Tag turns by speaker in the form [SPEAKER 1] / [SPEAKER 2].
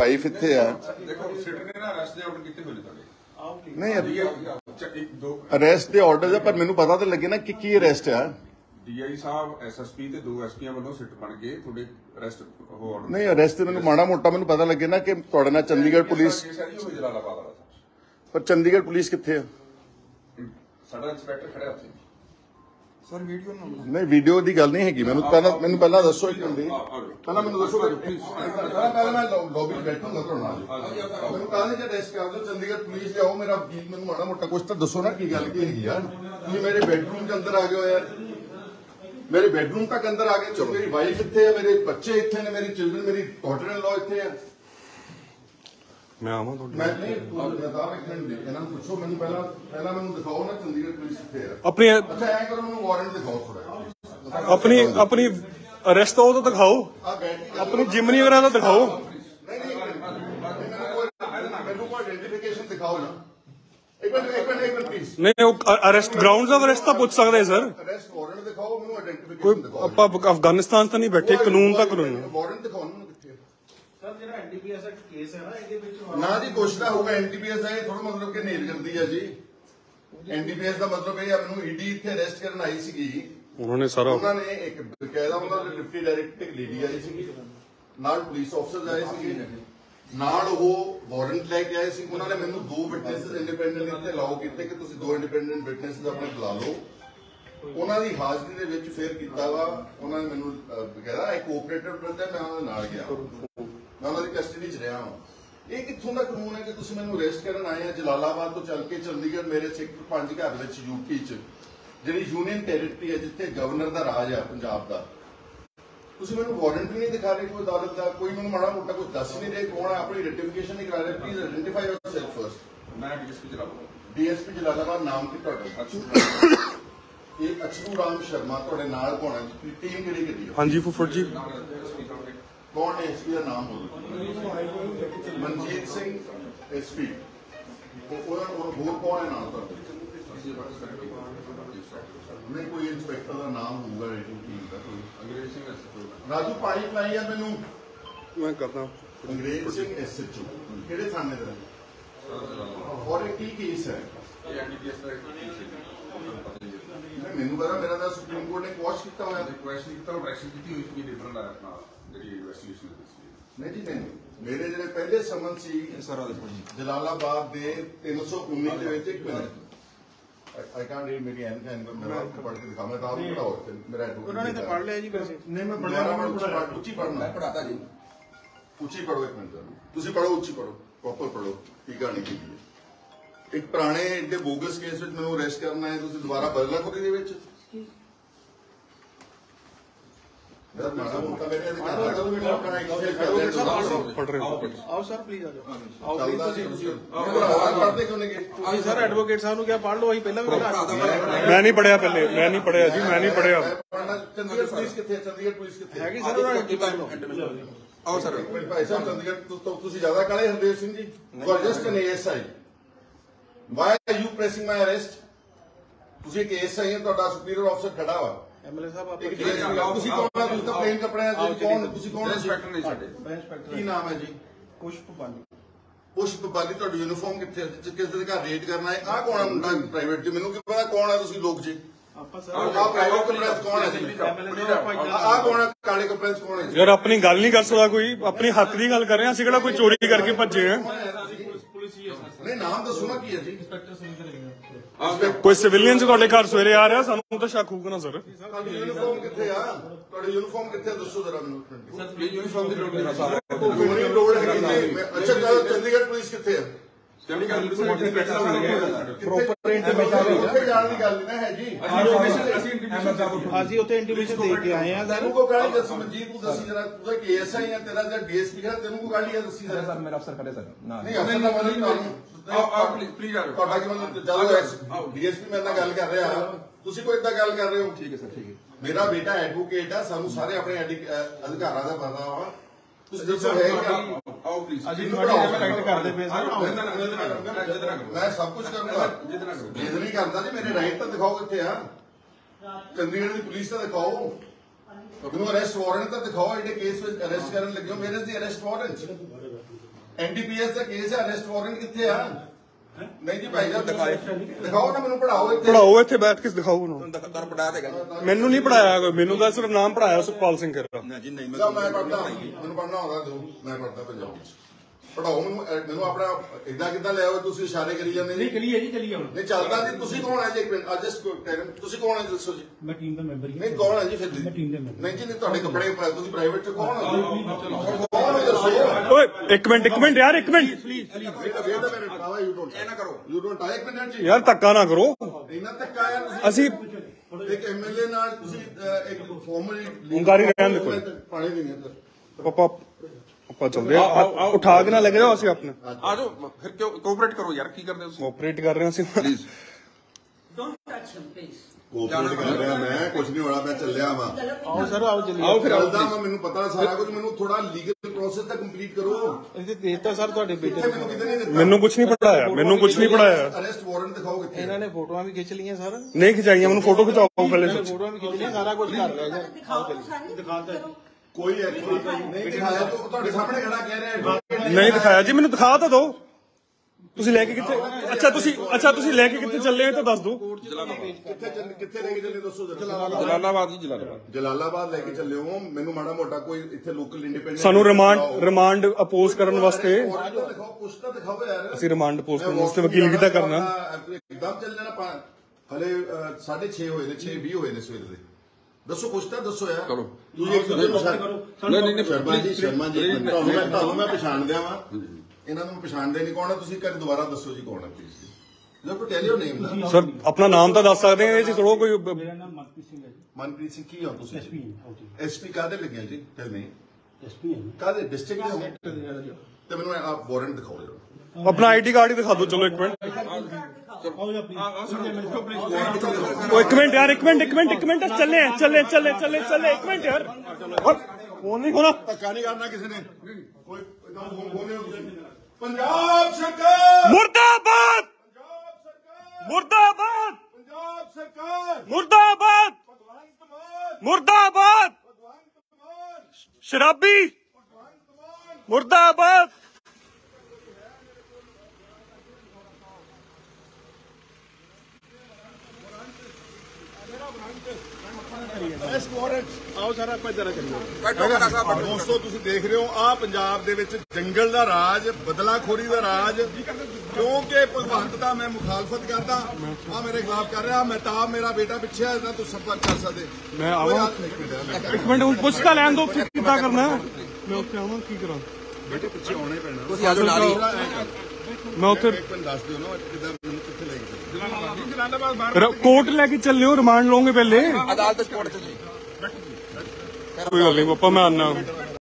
[SPEAKER 1] Wife ਇੱਥੇ ਆ?
[SPEAKER 2] ਦੇਖੋ ਸਿਟਰ ਨੇ ਨਾ ਅਰੈਸਟ ਦੇ ਆਰਡਰ ਹੋਏ ਨੇ ਤੁਹਾਡੇ।
[SPEAKER 1] ਨਹੀਂ ਅਰੈਸਟ ਦੇ ਆਰਡਰ ਆ ਪਰ ਮੈਨੂੰ ਪਤਾ ਤਾਂ ਲੱਗੇ ਨਾ ਕਿ ਕੀ ਅਰੈਸਟ ਆ।
[SPEAKER 2] ਡੀਆਈ ਸਾਹਿਬ ਐਸਐਸਪੀ ਤੇ ਦੋ ਐਸਪੀਆਂ ਵੱਲੋਂ ਸਿਟ ਬਣ ਕੇ ਤੁਹਾਡੇ ਅਰੈਸਟ ਹੋ ਆਰਡਰ
[SPEAKER 1] ਨਹੀਂ ਅਰੈਸਟ ਮੈਨੂੰ ਮਾੜਾ ਮੋਟਾ ਮੈਨੂੰ ਪਤਾ ਲੱਗੇ ਨਾ ਕਿ ਤੁਹਾਡੇ ਨਾਲ ਚੰਡੀਗੜ੍ਹ ਪੁਲਿਸ ਪਰ ਚੰਡੀਗੜ੍ਹ ਪੁਲਿਸ ਕਿੱਥੇ ਆ?
[SPEAKER 2] ਸਾਡਾ ਇੰਸਪੈਕਟਰ ਖੜਿਆ ਉੱਥੇ।
[SPEAKER 3] ਸਰ ਵੀਡੀਓ ਨਾ
[SPEAKER 1] ਨਹੀਂ ਵੀਡੀਓ ਦੀ ਗੱਲ ਨਹੀਂ ਹੈਗੀ। ਮੈਨੂੰ ਪਹਿਲਾਂ ਮੈਨੂੰ ਪਹਿਲਾਂ ਦੱਸੋ ਇੱਕ ਮਿੰਟ। ਪਹਿਲਾਂ ਮੈਨੂੰ ਦੱਸੋ ਪਹਿਲਾਂ ਪਹਿਲਾਂ ਮੈਂ ਲੌਬੀ ਬੈਠੂੰਗਾ ਤੁਹਾਡੇ ਮੈਨੂੰ ਕਾਹਦੇ ਚ ਅਰੈਸਟ ਕਰ ਦਿਓ ਚੰਡੀਗੜ੍ਹ ਪੁਲਿਸ ਲਿਆਓ ਮੇਰਾ ਵਕੀਲ ਮੈਨੂੰ ਮਾੜਾ ਮੋਟਾ ਕੁਝ ਤਾਂ ਦੱਸੋ ਨਾ ਕੀ ਗੱਲ ਕੀ ਹੈਗੀ ਯਾਰ ਤੁਸੀਂ ਮੇਰੇ ਬੈਡਰੂਮ ਦੇ ਅੰਦਰ ਆ ਗਏ ਹੋ ਯਾਰ। ਮੇਰੇ ਬੈਡਰੂਮ ਤੱਕ ਅੰਦਰ ਆ ਗਏ। ਚਲੋ ਮੇਰੀ ਵਾਈਫ ਇੱਥੇ ਹੈ ਮੇਰੇ ਬੱਚੇ ਇੱਥੇ ਨੇ ਮੇਰੀ ਚਿਲਡਰਨ ਮੇਰੀ ਡਾਟਰ ਇਨ ਲਾਅ ਇੱਥੇ ਹੈ
[SPEAKER 4] ਮੈਂ ਆਵਾਂ ਤੁਹਾਡੇ
[SPEAKER 1] ਮੈਂ ਨਹੀਂ ਨਜ਼ਾਰ ਇੱਕ ਮਿੰਟ ਦੇ ਇਹਨਾਂ ਨੂੰ ਪੁੱਛੋ ਮੈਨੂੰ ਪਹਿਲਾਂ ਪਹਿਲਾਂ ਮੈਨੂੰ ਦਿਖਾਓ ਨਾ ਚੰਡੀਗੜ੍ਹ ਪੁਲਿਸ ਕਿੱਥੇ ਹੈ
[SPEAKER 4] ਆਪਣੀ
[SPEAKER 1] ਅੱਛਾ ਐਂ ਕਰੋ ਮੈਨੂੰ ਵਾਰੰਟ ਦਿਖਾਓ ਥੋੜਾ
[SPEAKER 4] ਆਪਣੀ ਆਪਣੀ ਅਰੈਸਟ ਉਹ ਤਾਂ ਦਿਖਾਓ।
[SPEAKER 1] ਆ।
[SPEAKER 4] ਆਪਣੀ ਜਿਮਨੀ ਵਗੈਰਾ ਤਾਂ ਦਿਖਾਓ।
[SPEAKER 1] ਨਹੀਂ ਨਹੀਂ ਮੈਨੂੰ ਕੋਈ ਆਇਡੈਂਟੀਫਿਕੇਸ਼ਨ ਦਿਖਾਓ ਨਾ। ਇੱਕ ਮਿੰਟ ਇੱਕ ਮਿੰਟ ਇੱਕ ਮਿੰਟ ਪਲੀਜ਼
[SPEAKER 4] ਨਹੀਂ ਉਹ ਅਰੈਸਟ ਗਰਾਊਂਡਸ ਆਫ ਅਰੈਸਟ ਤਾਂ ਪੁੱਛ ਸਕਦੇ ਸਰ
[SPEAKER 1] ਅਰੈਸਟ ਵਾਰੰਟ ਦਿਖਾਓ ਮੈਨੂੰ
[SPEAKER 4] ਕੋਈ
[SPEAKER 1] ਆਇਡੈਂਟੀਫਿਕੇਸ਼ਨ ਦਿਖਾਓ।
[SPEAKER 4] ਆਪਾਂ ਅਫਗਾਨਿਸਤਾਨ ਤਾਂ ਨਹੀਂ ਬੈਠੇ ਕਾਨੂੰਨ ਤਾਂ ਕਾਨੂੰਨ ਹੈ।
[SPEAKER 1] ਵਾਰੰਟ ਦਿਖਾਓ ਨਾ ਕਿੱਥੇ
[SPEAKER 5] ਸਰ ਜਿਹੜਾ ਐਨਡੀਪੀਐਸ ਦਾ ਕੇਸ ਹੈ ਨਾ
[SPEAKER 1] ਨਾ ਜੀ ਕੁਛ ਤਾਂ ਹੋਊਗਾ ਐਨਟੀਪੀਐਸ ਦਾ ਇਹ ਥੋੜਾ ਮਤਲਬ ਕਿ ਨੇਲ ਕਰਦੀ ਆ ਜੀ। ਐਨਟੀਪੀਐਸ ਦਾ ਮਤਲਬ ਇਹ ਆ ਮੈਨੂੰ ਈਡੀ ਇੱਥੇ ਅਰੈਸਟ ਕਰਨ ਆਈ ਸੀਗੀ।
[SPEAKER 4] ਉਹਨਾਂ ਨੇ ਸਾਰਾ
[SPEAKER 1] ਉਹਨਾਂ ਨੇ ਇੱਕ ਬਕਾਇਦਾ ਉਹਨਾਂ ਦੇ ਡਿਪਟੀ ਡਾਇਰੈਕਟਰ ਇੱਕ ਲੇਡੀ ਆਈ ਸੀਗੀ। ਨਾਲ ਪੁਲਿਸ ਅਫਸਰਸ ਆਏ ਸੀਗੇ। ਨਾਲ ਉਹ ਵਾਰੰਟ ਲੈ ਕੇ ਆਏ ਸੀ ਉਹਨਾਂ ਨੇ ਮੈਨੂੰ ਦੋ ਵਿਟਨੈਸਸ ਇੰਡੀਪੈਂਡੈਂਟ ਇੱਥੇ ਲਾਓ ਕੀਤੇ ਕਿ ਤੁਸੀਂ ਦੋ ਇੰਡੀਪੈਂਡੈਂਟ ਵਿਟਨੈਸਸ ਆਪਣੇ ਬੁਲਾ ਲਓ। ਉਹਨਾਂ ਦੀ ਹਾਜ਼ਰੀ ਦੇ ਵਿੱਚ ਫੇਰ ਕੀਤਾ ਵਾ। ਉਹਨਾਂ ਨੇ ਮੈਨੂੰ ਬਕਾਇਦਾ ਇੱਕ ਕੋਆਪਰੇਟਰ ਬੰਦਾ ਮੈਂ ਉਹਨਾਂ ਨਾਲ ਗਿਆ। ਮੈਂ ਉਹਨਾਂ ਦੀ ਕਸਟਡੀ 'ਚ ਰਿਹਾ ਹਾਂ ਇਹ ਕਿੱਥੋਂ ਦਾ ਕਾਨੂੰਨ ਹੈ ਕਿ ਤੁਸੀਂ ਮੈਨੂੰ ਅਰੈਸਟ ਕਰਨ ਆਏ ਆ? ਜਲਾਲਾਬਾਦ ਤੋਂ ਚੱਲ ਕੇ ਚੰਡੀਗੜ੍ਹ ਮੇਰੇ ਸੈਕਟਰ 5 ਘਰ ਵਿੱਚ ਯੂਪੀ 'ਚ ਜਿਹੜੀ ਯੂਨੀਅਨ ਟੈਰੀਟਰੀ ਹੈ ਜਿੱਥੇ ਗਵਰਨਰ ਦਾ ਰਾਜ ਆ ਪੰਜਾਬ ਦਾ। ਤੁਸੀਂ ਮੈਨੂੰ ਵਾਰੰਟ ਵੀ ਨਹੀਂ ਦਿਖਾ ਰਹੇ ਕੋਈ ਅਦਾਲਤ ਦਾ ਕੋਈ ਮੈਨੂੰ ਮਾੜਾ ਮੋਟਾ ਕੁਝ ਦੱਸ ਨਹੀਂ ਰਹੇ ਕੌਣ ਹੈ ਆਪਣੀ ਆਈਡੈਂਟੀਫਿਕੇਸ਼ਨ ਨਹੀਂ ਕਰਾ ਰਹੇ ਪਲੀਜ਼ ਆਇਡੈਂਟੀਫਾਈ ਯੋਰਸੈਲਫ ਫਰਸਟ
[SPEAKER 2] ਮੈਂ ਡੀਐਸਪੀ ਜਲਾਲਾਬਾਦ।
[SPEAKER 1] ਡੀਐਸਪੀ ਜਲਾਲਾਬਾਦ ਨਾਮ ਕੀ ਤੁਹਾਡਾ? ਇਹ ਅਛਰੂ ਰਾਮ ਸ਼ਰਮਾ ਤੁਹਾਡੇ ਨਾਲ ਕੌਣ ਹੈ? ਟੀਮ ਕਿਹੜੀ ਕਿਹੜੀ ਹੈ
[SPEAKER 4] ਹਾਂਜੀ ਫੁੱਫੜ ਜੀ।
[SPEAKER 1] ਕੌਣ ਹੈ ਐਸਪੀ ਦਾ ਨਾਮ ਹੋਵੇ ਮਨਜੀਤ ਸਿੰਘ ਐਸਪੀ ਉਹਨਾਂ ਉਹ ਹੋਰ ਕੌਣ ਹੈ ਨਾਲ ਤੁਹਾਡੇ ਨਹੀਂ ਕੋਈ ਇੰਸਪੈਕਟਰ ਦਾ ਨਾਮ ਹੋਊਗਾ ਰੇਟਿੰਗ ਟੀਮ ਦਾ ਕੋਈ
[SPEAKER 2] ਅੰਗਰੇਜ਼ ਸਿੰਘ ਐਸਐਸਪੀ
[SPEAKER 1] ਰਾਜੂ ਪਾਣੀ ਪਿਲਾਈ ਯਾਰ ਮੈਨੂੰ
[SPEAKER 4] ਮੈਂ ਕਰਦਾ
[SPEAKER 1] ਅੰਗਰੇਜ਼ ਸਿੰਘ ਐਸਐਚਓ ਕਿਹੜੇ ਥਾਣੇ ਦਾ ਔਰ ਇਹ ਕੀ ਕੇਸ ਹੈ
[SPEAKER 2] ਇਹ ਐਨਡੀਪੀਐਸ ਦਾ
[SPEAKER 1] ਮੈਨੂੰ ਪਤਾ ਮੇਰਾ ਤਾਂ ਸੁਪਰੀਮ ਕੋਰਟ ਨੇ ਕੁਐਸ਼ ਕੀਤਾ ਹੋਇਆ
[SPEAKER 2] ਰਿਕੁਐਸਟ ਕੀਤਾ ਉਹ ਐਕਸ਼ਨ ਕੀਤੀ ਹੋਈ ਸੀ ਡਿਫਰੈਂਟ ਆ ਆਪਣਾ ਜਿਹੜੀ ਇਨਵੈਸਟੀਗੇਸ਼ਨ ਹੈ
[SPEAKER 1] ਨਹੀਂ ਜੀ ਨਹੀਂ। ਮੇਰੇ ਜਿਹੜੇ ਪਹਿਲੇ ਸਮਨ ਸੀ
[SPEAKER 3] ਸਾਰਾ ਦੇਖੋ ਜੀ
[SPEAKER 1] ਜਲਾਲਾਬਾਦ ਦੇ 319 ਦੇ ਵਿੱਚ ਇੱਕ ਮਿੰਟ। ਆਈ ਕੈਨ ਰੀਡ ਮੇਰੀ ਐਨ ਕੈਨ ਮੈਂ ਆਪਕੋ ਪੜ੍ਹ ਕੇ ਦਿਖਾ ਮੈਂ ਤਾਂ ਆਪ ਹੀ ਪੜਾਓ ਮੇਰਾ
[SPEAKER 5] ਉਹਨਾਂ ਨੇ ਤਾਂ। ਪੜ੍ਹ ਲਿਆ ਜੀ ਵੈਸੇ।
[SPEAKER 1] ਨਹੀਂ ਮੈਂ ਪੜਿਆ ਨਾ ਮੈਂ ਉੱਚੀ- ਉੱਚੀ ਪੜਨਾ
[SPEAKER 3] ਪੜਾਤਾ ਜੀ।
[SPEAKER 1] ਉੱਚੀ ਪੜੋ ਇੱਕ ਮਿੰਟ। ਤੁਸੀਂ ਪੜੋ ਉੱਚੀ ਪੜੋ ਪ੍ਰੋਪਰ ਪੜੋ ਕੀ ਕਹਾਣੀ ਕੀ ਹੈ ਇੱਕ ਪੁਰਾਣੇ ਏਡੇ ਬੋਗਸ ਕੇਸ ਵਿੱਚ ਮੈਨੂੰ ਅਰੈਸਟ ਕਰਨਾ ਹੈ ਤੁਸੀਂ ਦੁਬਾਰਾ ਬਦਲਾ ਖੋਰੀ ਦੇ ਵਿੱਚ ਮੇਰਾ ਮਾੜਾ ਮੋਟਾ ਮੇਰੇ ਅਧਿਕਾਰ ਹੈ ਤਾਂ ਮੈਂ ਆਪਣਾ ਐਕਸਰਸਾਈਜ਼ ਕਰ ਰਿਹਾ
[SPEAKER 4] ਪੜ ਰਹੇ ਹੋ
[SPEAKER 5] ਆਓ ਸਰ ਪਲੀਜ਼ ਆ ਜਾਓ ਆਓ ਪਲੀਜ਼ ਤੁਸੀਂ ਅਸੀਂ ਸਰ ਐਡਵੋਕੇਟ ਸਾਹਿਬ ਨੂੰ ਕਿਹਾ ਪੜ੍ਹ ਲਓ ਅਸੀਂ ਪਹਿਲਾਂ ਵੀ
[SPEAKER 4] ਮੈਂ ਨਹੀਂ ਪੜਿਆ ਪਹਿਲੇ। ਮੈਂ ਨਹੀਂ ਪੜਿਆ ਜੀ ਮੈਂ ਨਹੀਂ ਪੜਿਆ
[SPEAKER 1] ਚੰਡੀਗੜ੍ਹ ਪੁਲਿਸ ਕਿੱਥੇ ਚੰਡੀਗੜ੍ਹ ਪੁਲਿਸ ਕਿੱਥੇ
[SPEAKER 5] ਹੈਗੀ ਸਰ ਉਹਨਾਂ ਨੇ
[SPEAKER 3] ਆਓ ਸਰ
[SPEAKER 1] ਭਾਈ ਸਾਹਿਬ ਚੰਡੀਗੜ੍ਹ ਤੁਸੀਂ ਜ਼ਿਆਦਾ ਕਾਲੇ Hardev Singh ji you are just an ASI why are you pressing my arrest ਤੁਸੀਂ ਇੱਕ ਏਐਸਆਈ ਹੈ ਤੁਹਾਡਾ ਸੁਪੀਰੀਅਰ ਅਫਸਰ ਖੜਾ ਵਾ
[SPEAKER 5] ਐਮਐਲਏ ਸਾਹਿਬ ਆਪਾਂ
[SPEAKER 1] ਦਾ। ਤੁਸੀਂ ਕੌਣ ਹੋ? ਤੁਸੀਂ ਤਾਂ ਪਲੇਨ ਕੱਪੜਿਆਂ ਦੇ ਕੌਣ ਤੁਸੀਂ ਕੌਣ ਹੋ? ਜੀ?
[SPEAKER 2] ਇੰਸਪੈਕਟਰ ਨਹੀਂ ਸਾਡੇ
[SPEAKER 5] ਮੈਂ ਇੰਸਪੈਕਟਰ
[SPEAKER 1] ਕੀ ਨਾਮ ਹੈ ਜੀ?
[SPEAKER 5] ਪੁਸ਼ਪ ਪਾਲੀ।
[SPEAKER 1] ਪੁਸ਼ਪ ਬਾਲੀ ਤੁਹਾਡੀ ਯੂਨੀਫਾਰਮ ਕਿੱਥੇ ਹੈ? ਜਿ- ਕਿਸ ਦੇ ਘਰ ਰੇਡ ਕਰਨਾ ਹੈ ਆਹ ਕੌਣ ਹੈ ਮੁੰਡਾ ਪ੍ਰਾਈਵੇਟ ਜੀ ਮੈਨੂੰ ਕੀ ਪਤਾ ਕੌਣ ਹੈ ਤੁਸੀਂ ਲੋਕ ਜੀ
[SPEAKER 5] ਆਪਾਂ
[SPEAKER 1] ਆਹ
[SPEAKER 5] ਸਰ
[SPEAKER 1] ਪ੍ਰਾਈਵੇਟ ਕੱਪੜਿਆਂ 'ਚ ਕੌਣ ਹੈ ਜੀ
[SPEAKER 5] ਐਮਐਲਏ ਸਾਹਿਬ ਆਪਾਂ ਇੱਦਾਂ
[SPEAKER 1] ਆਹ ਕੌਣ ਹੈ? ਕਾਲੇ ਕੱਪੜਿਆਂ 'ਚ ਕੌਣ ਹੈ? ਜੀ
[SPEAKER 4] ਯਾਰ ਆਪਣੀ ਗੱਲ ਨਹੀਂ ਕਰ ਸਕਦਾ ਕੋਈ। ਆਪਣੀ ਹੱਕ ਦੀ ਗੱਲ ਕਰ ਰਹੇ ਹਾਂ ਅਸੀਂ ਕਿਹੜਾ ਕੋਈ ਚੋਰੀ ਕਰਕੇ ਭੱਜੇ ਆ
[SPEAKER 1] ਨਹੀਂ ਨਾਮ ਦੱਸੋ ਨਾ ਕੀ ਹੈ ਜੀ?
[SPEAKER 4] ਕੋਈ ਸਿਵਿਲੀਅਨ ਤੁਹਾਡੇ ਘਰ ਸਵੇਰੇ ਆ ਰਿਹਾ? ਸਾਨੂੰ ਤਾਂ ਸ਼ੱਕ ਹੋਊਗਾ ਨਾ ਸਰ
[SPEAKER 1] ਤੁਹਾਡੀ ਯੂਨੀਫਾਰਮ ਕਿੱਥੇ ਆ? ਤੁਹਾਡੀ ਯੂਨੀਫਾਰਮ ਕਿੱਥੇ ਆ? ਦੱਸੋ ਜ਼ਰਾ ਮੈਨੂੰ।
[SPEAKER 2] ਸਰ ਇਹ ਯੂਨੀਫਾਰਮ ਦੀ ਲੋੜ ਨਹੀਂ। ਸਾਰਾ
[SPEAKER 1] ਲੋੜ ਹੈ ਅੱਛਾ ਚੰਡੀਗੜ੍ਹ ਪੁਲਿਸ ਕਿੱਥੇ ਆ?
[SPEAKER 2] ਚੰਡੀਗੜ੍ਹ ਪੁਲਿਸ ਦੇ ਇੰਸਪੈਕਟਰ ਸਾਹਿਬ ਨੇ
[SPEAKER 1] ਪ੍ਰੋਪਰ ਇੰਟੀਮੇਸ਼ਨ ਉੱਥੇ ਜਾਣ ਦੀ ਗੱਲ ਨਹੀਂ ਨਾ ਹੈ ਜੀ
[SPEAKER 2] ਅਸੀਂ ਇੰਟੀਮੇਸ਼ਨ
[SPEAKER 5] ਅਸੀਂ ਉੱਥੇ ਇੰਟੀਮੇਸ਼ਨ ਦੇ ਕੇ ਆਏ ਆ ਸਰ।
[SPEAKER 1] ਤੈਨੂੰ ਕੋ ਕਾਲੀ ਦੱਸ ਮਨਜੀਤ ਤੂੰ ਦੱਸੀ ਜਰਾ ਤੂੰ ਕਿ ਐਸਆਈ ਹੈ ਤੇਰਾ ਜਿਹੜਾ ਡੀਐਸਪੀ ਹੈ ਤੈਨੂੰ ਕੋ ਕਾਲੀ ਹੈ ਦੱਸੀ ਜਰਾ।
[SPEAKER 3] ਸਰ ਮੇਰਾ ਅਫਸਰ ਖੜੇ ਸਰ। ਨਾ।
[SPEAKER 1] ਨਹੀਂ ਅਫਸਰ ਦਾ ਮਤਲਬ ਤੁਹਾਨੂੰ।
[SPEAKER 2] ਆਓ ਆਓ ਪਲੀਜ਼ ਪਲੀਜ਼ ਆ ਜਾਓ।
[SPEAKER 1] ਤੁਹਾਡਾ ਕੀ ਮਤਲਬ? ਜਦੋਂ ਡੀਐਸਪੀ ਮੇਰੇ ਨਾਲ ਗੱਲ ਕਰ ਰਿਹਾ। ਤੁਸੀਂ ਕੋਈ ਇਦਾਂ ਗੱਲ ਕਰ ਰਹੇ ਹੋ?
[SPEAKER 3] ਠੀਕ ਹੈ ਸਰ ਠੀਕ ਹੈ।
[SPEAKER 1] ਮੇਰਾ ਬੇਟਾ ਐਡਵੋਕੇਟ ਆ ਸਾਨੂੰ ਸਾਰੇ ਆਪਣੇ ਅਧਿਕਾਰਾਂ ਦਾ ਪਤਾ ਵਾ। ਤੁਸੀਂ ਦੱਸੋ ਹੈ ਕਿ
[SPEAKER 2] ਆਓ ਪਲੀਜ਼
[SPEAKER 5] ਅਸੀਂ ਤੁਹਾਡੀ ਰਿਸਪੈਕਟ ਕਰਦੇ ਪਏ ਸਰ। ਆਓ।
[SPEAKER 2] ਜਿੱਦਣਾ ਜਿੱਦਣਾ ਜਿੱਦਣਾ
[SPEAKER 1] ਮੈਂ ਸਭ ਕੁਝ ਕਰੂੰਗਾ
[SPEAKER 2] ਜਿੱਦਣਾ ਕਰੋ
[SPEAKER 1] ਜਿੱਦ ਨਹੀਂ ਕਰਦਾ ਜੀ ਮੇਰੇ ਰਾਈਟ ਤਾਂ ਦਿਖਾਓ ਕਿੱਥੇ ਆ ਚੰਡੀਗੜ੍ਹ ਦੀ ਪੁਲਿਸ ਤਾਂ ਦਿਖਾਓ। ਮੈਨੂੰ ਅਰੈਸਟ ਵਾਰੰਟ ਤਾਂ ਦਿਖਾਓ ਜਿਹੜੇ ਕੇਸ ਵਿੱਚ ਅਰੈਸਟ ਕਰਨ ਲੱਗੇ ਹੋ। ਮੇਰੇ ਦੀ ਅਰੈਸਟ ਵਾਰੰਟ ਐਨਡੀਪੀਐਸ ਦਾ ਕੇਸ ਹੈ ਅਰੈਸਟ ਵਾਰੰਟ ਕਿੱਥੇ ਆ? ਨਹੀਂ ਜੀ ਭਾਈ ਸਾਹਿਬ ਦਿਖਾਏ ਦਿਖਾਓ ਨਾ ਮੈਨੂੰ ਪੜਾਓ ਇੱਥੇ।
[SPEAKER 4] ਪੜਾਓ ਇੱਥੇ ਬੈਠ ਕੇ ਦਿਖਾਓ ਉਹਨੂੰ। ਮੈਨੂੰ ਨਹੀਂ ਪੜਾਇਆ ਕੋਈ ਮੈਨੂੰ ਤਾਂ ਸਿਰਫ ਨਾਮ ਪੜਾਇਆ ਸੁਖਪਾਲ ਸਿੰਘ ਖੇਰਾ।
[SPEAKER 3] ਨਾ ਜੀ ਨਹੀਂ
[SPEAKER 1] ਜਾਂ ਮੈਂ ਪੜਦਾ ਮੈਨੂੰ ਪੜਨਾ ਆਉਂਦਾ ਦੋ ਮੈਂ ਪੜਦਾ ਪੰਜਾਬੀ ਚ ਪੜਾਓ ਮੈਨੂੰ ਅਹ ਮੈਨੂੰ ਆਪਣਾ ਇਦਾਂ ਕਿੱਦਾਂ ਲੈ ਆਓ ਤੁਸੀਂ ਇਸ਼ਾਰੇ ਕਰੀ ਜਾਂਦੇ ਜੀ?
[SPEAKER 5] ਚਲੀਏ ਜੀ ਚਲੀਏ ਹੁਣ।
[SPEAKER 1] ਨਹੀਂ ਚੱਲਦਾ ਜੀ ਤੁਸੀਂ ਕੌਣ ਹੈ ਜੀ ਇੱਕ ਮਿੰਟ? ਅੱਜ ਤੁਸੀਂ ਕੌਣ ਹੈ ਜੀ ਦੱਸੋ ਜੀ?
[SPEAKER 5] ਮੈਂ ਟੀਮ ਦਾ ਮੈਂਬਰ ਹੀ
[SPEAKER 1] ਨਹੀਂ ਕੌਣ ਹੈ ਜੀ ਫਿਰ
[SPEAKER 5] ਮੈਂ ਟੀਮ ਦੇ ਮੈਂਬਰ
[SPEAKER 1] ਨਹੀਂ ਜੀ ਨਹੀਂ ਤੁਹਾਡੇ ਕੱਪੜੇ ਪ- ਤੁਸੀਂ ਪ੍ਰਾਈਵੇਟ ਚ ਕੌਣ ਹੋ? ਕੌਣ ਹੈ ਦੱਸੋ
[SPEAKER 4] ਓਏ ਇੱਕ ਮਿੰਟ ਇੱਕ ਮਿੰਟ ਯਾਰ ਇੱਕ ਮਿੰਟ।
[SPEAKER 1] ਇਹ ਨਾ ਕਰੋ। ਯੂ ਡੋਨਟ ਟਾਈਪ ਮਿੰਟ ਜੀ।
[SPEAKER 4] ਯਾਰ ਧੱਕਾ ਨਾ ਕਰੋ।
[SPEAKER 1] ਇਹਨਾਂ ਤੱਕ ਆਇਆ ਤੁਸੀਂ।
[SPEAKER 4] ਅਸੀਂ
[SPEAKER 1] ਇੱਕ ਐਮਐਲਏ ਨਾਲ ਤੁਸੀਂ ਅਹ, ਇੱਕ ਫਾਰਮਲ
[SPEAKER 4] ਓਂਕਾਰੀ ਰਹਿਣ ਦੇ ਕੋਈ।
[SPEAKER 1] ਪਾਣੀ ਵੀ ਨਹੀਂ ਅੰਦਰ
[SPEAKER 4] ਪਾਪਾ ਆਪਾਂ ਚੱਲਦੇ ਆ ਉਠਾ ਕੇ ਨਾ ਲੱਗ ਜਾਓ ਅਸੀਂ ਆਪਣੇ।
[SPEAKER 2] ਆ ਜਾਓ ਫਿਰ ਕਿਉਂ ਕੋਆਪਰੇਟ ਕਰੋ ਯਾਰ ਕੀ ਕਰਦੇ ਹੋ ਤੁਸੀਂ?
[SPEAKER 4] ਕੋਆਪਰੇਟ ਕਰ ਰਹੇ ਹਾਂ ਅਸੀਂ।
[SPEAKER 2] ਪਲੀਜ਼
[SPEAKER 1] ਕੋਆਪਰੇਟ ਕਰ ਰਿਹਾ ਮੈਂ ਕੁਝ ਨਹੀਂ ਹੋਣਾ ਮੈਂ ਚੱਲਿਆ ਵਾਂ।
[SPEAKER 5] ਆਓ ਸਰ ਆਓ ਚਲੀਏ।
[SPEAKER 2] ਆਓ ਫਿਰ ਆਓ
[SPEAKER 1] ਚੱਲਦਾ ਵਾਂ ਮੈਨੂੰ ਪਤਾ ਸਾਰਾ ਕੁਝ ਮੈਨੂੰ ਥੋੜਾ ਲੀਗਲ ਪ੍ਰੋਸੈਸ ਤਾਂ ਕੰਪਲੀਟ ਕਰੋ।
[SPEAKER 5] ਇਹ ਦੇਤਾ ਸਰ ਤੁਹਾਡੇ ਬੇਟੇ
[SPEAKER 1] ਕਿੱਥੇ ਮੈਨੂੰ ਕਿਤੇ ਨਹੀਂ ਦਿੱਤਾ।
[SPEAKER 4] ਮੈਨੂੰ ਕੁਝ ਨਹੀਂ ਪੜਾਇਆ ਮੈਨੂੰ ਕੁਝ ਨਹੀਂ ਪੜਾਇਆ
[SPEAKER 1] ਅਰੈਸਟ ਵਾਰੰਟ ਦਿਖਾਓ ਕਿੱਥੇ
[SPEAKER 5] ਇਹਨਾਂ ਨੇ ਫੋਟੋਆਂ ਵੀ ਖਿੱਚ ਲਈਆਂ ਸਰ।
[SPEAKER 4] ਨਹੀਂ ਖਿਚਾਈਆਂ ਮੈਨੂੰ ਫੋਟੋ ਖਿਚਾਓ ਪਹਿਲੇ
[SPEAKER 5] ਫੋਟੋਆਂ ਵੀ ਖਿੱਚ ਲਈਆਂ ਸਾਰਾ ਕੁਝ ਕਰ ਲਿਆ ਸਰ।
[SPEAKER 1] ਕੋਈ ਐਕਚੁਅਲੀ ਨਹੀਂ ਦਿਖਾਇਆ। ਜੋ ਤੁਹਾਡੇ ਸਾਹਮਣੇ ਖੜਾ ਕਹਿ ਰਿਹਾ ਹੈ।
[SPEAKER 4] ਨਹੀਂ ਦਿਖਾਇਆ ਜੀ ਮੈਨੂੰ ਦਿਖਾ ਤਾਂ ਦਿਓ। ਤੁਸੀਂ ਲੈ ਕੇ ਕਿੱਥੇ ਅੱਛਾ ਤੁਸੀਂ ਅੱਛਾ ਤੁਸੀਂ ਲੈ ਕੇ ਕਿੱਥੇ ਚੱਲੇ ਹੋ ਤਾਂ ਦੱਸ ਦਿਓ।
[SPEAKER 1] ਕਿੱਥੇ ਕਿੱਥੇ ਲੈ ਕੇ ਚੱਲੇ ਦੱਸੋ
[SPEAKER 2] ਜਲਾਲਾਬਾਦ। ਜੀ ਜਲਾਲਾਬਾਦ।
[SPEAKER 1] ਜਲਾਲਾਬਾਦ ਲੈ ਕੇ ਚੱਲੇ ਹੋ। ਮੈਨੂੰ ਮਾੜਾ ਮੋਟਾ ਕੋਈ ਇੱਥੇ ਲੋਕਲ ਇੰਡੀਪੈਂਡੈਂਟ
[SPEAKER 4] ਸਾਨੂੰ ਰਿਮਾਂਡ ਰਿਮਾਂਡ ਅਪੋਜ਼ ਕਰਨ ਵਾਸਤੇ
[SPEAKER 1] ਦਿਖਾਓ ਕੁਛ ਤਾਂ ਦਿਖਾਓ ਯਾਰ।
[SPEAKER 4] ਅਸੀਂ ਰਿਮਾਂਡ ਅਪੋਜ਼ ਕਰਨ ਵਾਸਤੇ ਵਕੀਲ ਕਿੱਦਾਂ ਕਰਨਾ?
[SPEAKER 1] ਇੱਕਦਮ ਚੱਲ ਜਾਣਾ ਪਾ- ਹਲੇ 6:30 ਹੋਏ ਨੇ 6:20 ਹੋਏ ਨੇ ਸਵੇਰ ਦੇ। ਦੱਸੋ ਕੁਛ ਤਾਂ ਦੱਸੋ ਯਾਰ।
[SPEAKER 2] ਕਰੋ।
[SPEAKER 1] ਤੁਸੀਂ ਇੱਕ ਦੂਜੇ ਨੂੰ ਛੱਡ-
[SPEAKER 2] ਨਹੀਂ ਨਹੀਂ ਨਹੀਂ
[SPEAKER 1] ਸ਼ਰਮਾ ਜੀ ਸ਼ਰਮਾ ਜੀ ਤੁਹਾਨੂੰ ਮੈਂ ਤੁਹਾਨੂੰ ਮੈਂ ਪਛਾਣਦਿਆ ਵਾਂ। ਇਹਨਾਂ ਨੂੰ ਪਛਾਣਦੇ ਨਹੀਂ ਕੌਣ ਹੈ ਤੁਸੀਂ ਕਰ ਦੁਬਾਰਾ ਦੱਸੋ ਜੀ ਕੌਣ ਹੈ ਪਲੀਜ਼ ਜਦ ਟੈਲ ਯੋਰ ਨੇਮ ਨਾ।
[SPEAKER 4] ਸਰ ਆਪਣਾ ਨਾਮ ਤਾਂ ਦੱਸ ਸਕਦੇ ਆ ਇਹ ਚ ਥੋੜਾ ਕੋਈ
[SPEAKER 5] ਮੇਰਾ ਨਾਮ ਮਨਪ੍ਰੀਤ ਸਿੰਘ ਹੈ ਜੀ।
[SPEAKER 1] ਮਨਪ੍ਰੀਤ ਸਿੰਘ ਕੀ ਹੋ ਤੁਸੀਂ?
[SPEAKER 5] ਐਸਪੀ ਜੀ
[SPEAKER 1] ਐਸਪੀ ਕਾਦੇ ਲੱਗਿਆ ਜੀ? ਟੈਲ ਮੀ
[SPEAKER 5] ਐਸਪੀ ਹੈ
[SPEAKER 1] ਕਾਦੇ ਡਿਸਟ੍ਰਿਕਟ ਦੇ ਹੋ? ਤੇ ਮੈਨੂੰ ਆਪ ਵਾਰੰਟ ਦਿਖਾਓ ਜਰਾ।
[SPEAKER 4] ਆਪਣਾ ਆਈਡੀ ਕਾਰਡ ਹੀ ਦਿਖਾ ਦਿਓ ਚਲੋ ਇੱਕ ਮਿੰਟ
[SPEAKER 5] ਆਓ ਜੀ ਆਪਣੀ
[SPEAKER 4] ਉਹ ਇੱਕ ਮਿੰਟ ਯਾਰ ਇੱਕ ਮਿੰਟ ਇੱਕ ਮਿੰਟ ਇੱਕ ਮਿੰਟ ਚੱਲੇ ਚੱਲੇ ਚੱਲੇ ਚੱਲੇ ਚੱਲੇ ਇੱਕ ਮਿੰਟ ਯਾਰ ਫੋਨ ਨਹੀਂ ਹੋਣਾ
[SPEAKER 1] ਧੱਕਾ ਨਹੀਂ ਕਰਨਾ ਕਿਸੇ ਨੇ ਕੋਈ ਇਦਾਂ ਫੋਨ ਖੋਲੇ ਹੋ ਤੁਸੀਂ ਪੰਜਾਬ ਸਰਕਾਰ
[SPEAKER 4] ਮੁਰਦਾਬਾਦ
[SPEAKER 1] ਪੰਜਾਬ ਸਰਕਾਰ
[SPEAKER 4] ਮੁਰਦਾਬਾਦ
[SPEAKER 1] ਪੰਜਾਬ ਸਰਕਾਰ
[SPEAKER 4] ਮੁਰਦਾਬਾਦ
[SPEAKER 1] ਭਗਵੰਤ ਮਾਨ
[SPEAKER 4] ਮੁਰਦਾਬਾਦ
[SPEAKER 1] ਭਗਵੰਤ ਮਾਨ
[SPEAKER 4] ਸ਼ਰਾਬੀ
[SPEAKER 1] ਭਗਵੰਤ ਮਾਨ
[SPEAKER 4] ਮੁਰਦਾਬਾਦ
[SPEAKER 1] ਇਸ ਵਾਰੰਟ
[SPEAKER 5] ਆਓ ਸਰ ਆਪਾਂ ਜਰਾ ਚੱਲੀਏ
[SPEAKER 2] ਬੈਠੋ ਖੜਾ ਸਾਹਿਬ
[SPEAKER 1] ਦੋਸਤੋ ਤੁਸੀਂ ਦੇਖ ਰਹੇ ਹੋ ਆ ਪੰਜਾਬ ਦੇ ਵਿੱਚ ਜੰਗਲ ਦਾ ਰਾਜ ਬਦਲਾਖੋਰੀ ਦਾ ਰਾਜ ਕਿਉਂਕਿ ਭਗਵੰਤ ਦਾ ਮੈਂ ਮੁਖਾਲਫਤ ਕਰਦਾ ਆ ਮੇਰੇ ਖਿਲਾਫ ਕਰ ਰਿਹਾ ਮਹਿਤਾਬ ਮੇਰਾ ਬੇਟਾ ਪਿੱਛੇ ਹੈ ਤਾਂ ਤੁਸੀਂ ਸੰਪਰਕ ਕਰ ਸਕਦੇ।
[SPEAKER 4] ਮੈਂ ਆਵਾਂ।
[SPEAKER 1] ਹੱਥ ਨਹੀਂ ਮਿਲਿਆ।
[SPEAKER 4] ਇੱਕ ਮਿੰਟ ਹੁਣ ਪੁੱਛ ਤਾਂ ਲੈਣ ਦੋ ਕਿੱਦਾਂ ਕਰਨਾ ਹੈ? ਮੈਂ ਉੱਥੇ ਆਵਾਂ ਕੀ ਕਰਾਂ?
[SPEAKER 1] ਬੇਟੇ ਪਿੱਛੇ ਆਉਣਾ ਹੀ ਪੈਣਾ।
[SPEAKER 2] ਤੁਸੀਂ ਆਜੋ ਨਾਲ ਹੀ।
[SPEAKER 4] ਮੈਂ ਉੱਥੇ
[SPEAKER 1] ਦੱਸ ਦਿਓ ਨਾ ਕਿਦਾਂ ਮੈਨੂੰ ਕਿੱਥੇ
[SPEAKER 4] ਕੋਰਟ ਲੈ ਕੇ ਚੱਲੇ ਹੋ ਰਿਮਾਂਡ ਲਓਗੇ ਪਹਿਲੇ?
[SPEAKER 2] ਅਦਾਲਤ ਚ ਕੋਰਟ ਚ ਜੀ।
[SPEAKER 4] ਕੋਈ ਗੱਲ ਨਹੀਂ ਪਾਪਾ ਮੈਂ ਆਨਾ।